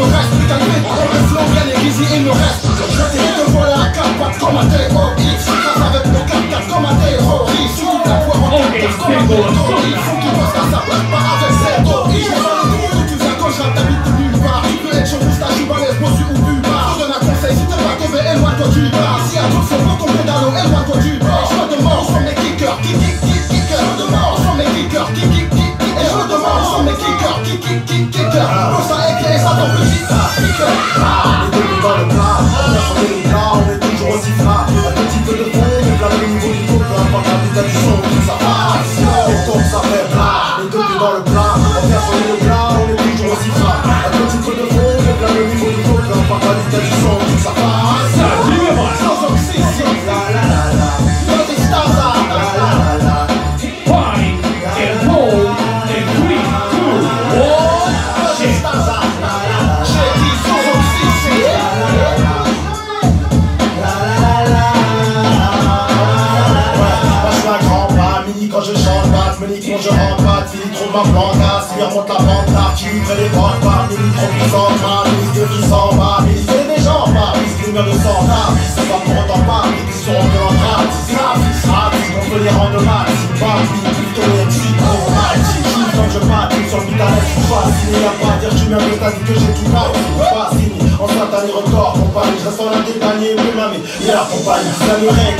me reste Putain de mec, comme le flow, bien il me reste. Je t'ai la comme un terroriste. Trace avec nos comme un terroriste. La poire en carte, comme un terroriste. Faut qu'il passe à pas avec Je le tu viens quand j'habite de nulle part Tu peux être ou bossu ou Je donne un conseil, si t'es pas tombé, éloigne-toi du bar Si à tous sont pas tombés dans l'eau, éloigne-toi du bar Je me demande, sont mes kickers, kick, kick, kick, Je kick, kick, ah, les la la la la la la. La la mat, me nique je rends pas, tu trouves ma fantasme, lui remonte la pente, tu me les pas, il trouve plus en mal, qui s'en va, mais il des gens pas, mais il de sang c'est pas pour autant pas, mais ils seront que en train, c'est ça, c'est ça, on peut les rendre mal, c'est pas, plutôt les petits je patte, sur le guitariste, je suis pas, pas dire, tu meurs de que j'ai tout pas, pas signé, en satanique record, compagnie, je reste en l'un des derniers, mais mamie, il a compagnie, règle.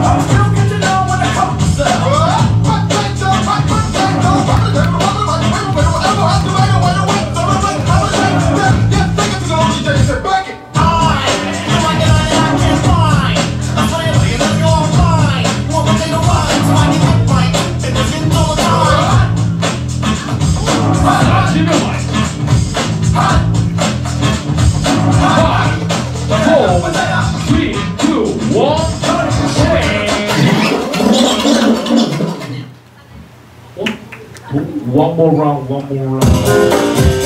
That's One more round, one more round.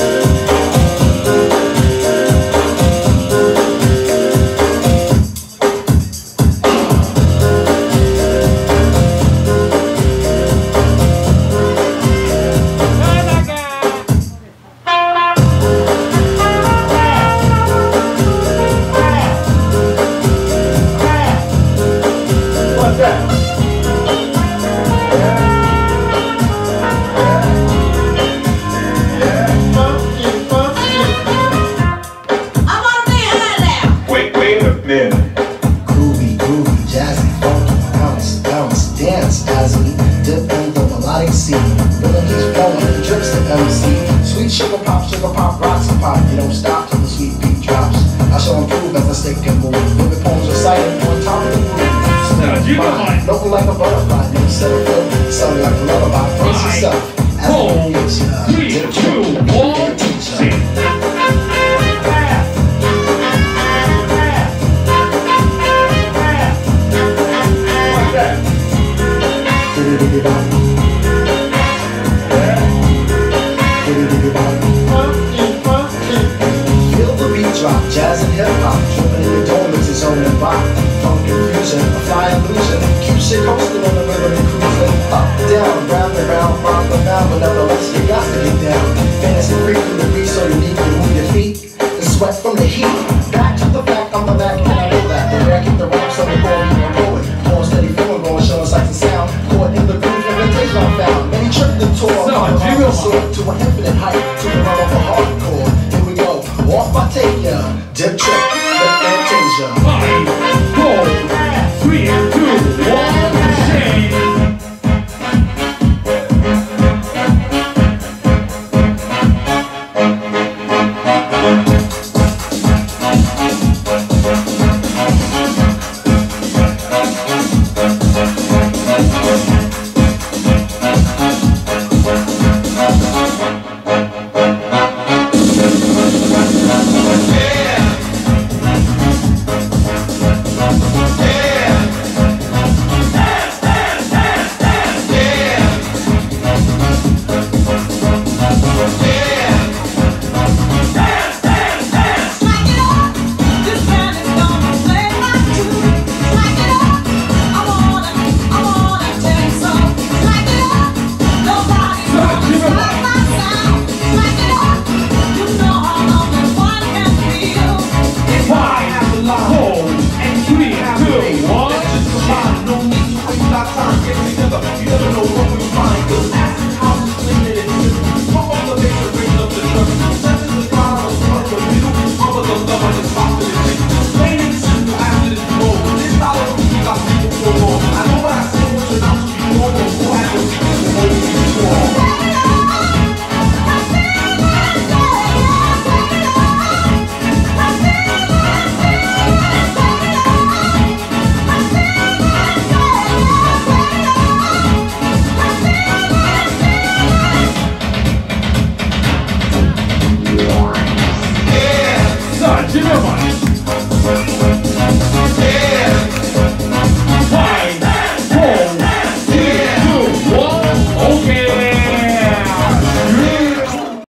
Pop, sugar pop, rocks and pop. You don't stop till the sweet beat drops. I shall improve as I stick and move. Living poems recited on top of the groove. Now, you know mine. Looking like a butterfly, never set a foot. Sounding like a lullaby. Five, yourself. As get ya. three, two, one. The torment is on the back From confusion, a fire illusion Cusick hosting on the river and cruising Up, down, round and round, round and round. But nevertheless, you got to get down. Fantasy free from the breeze So you need to move your feet. The sweat from the heat. Back to the back, on the back